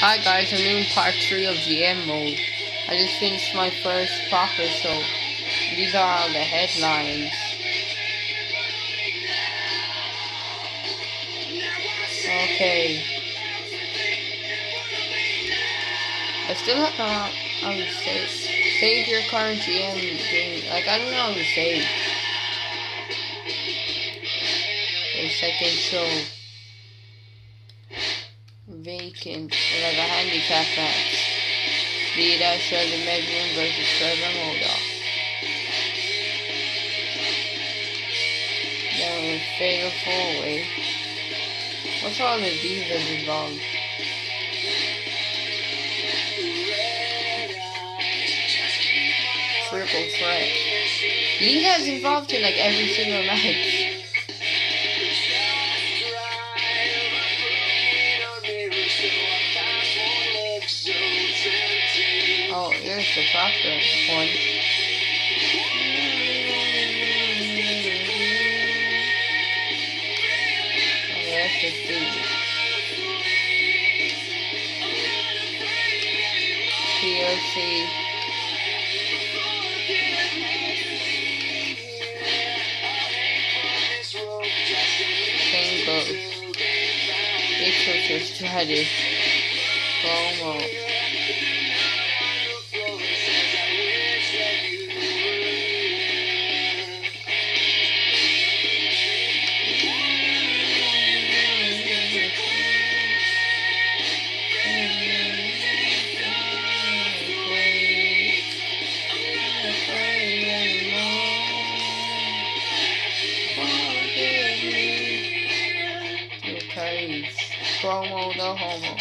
Hi guys, I'm doing part 3 of GM mode. I just finished my first proper, so these are the headlines. Okay. I still have not how to save. Save your current GM game. Like, I don't know how to save. A second show vacant, like a handicap match. Leader Sheldon Medlin versus Trevor Murdoch. Then a fatal four way. What's all the divas involved? Triple threat. Lita's involved in like every single match. Here's the proper one. Just. POC. Singles. This was your strategy. Chinese. Promo the homo.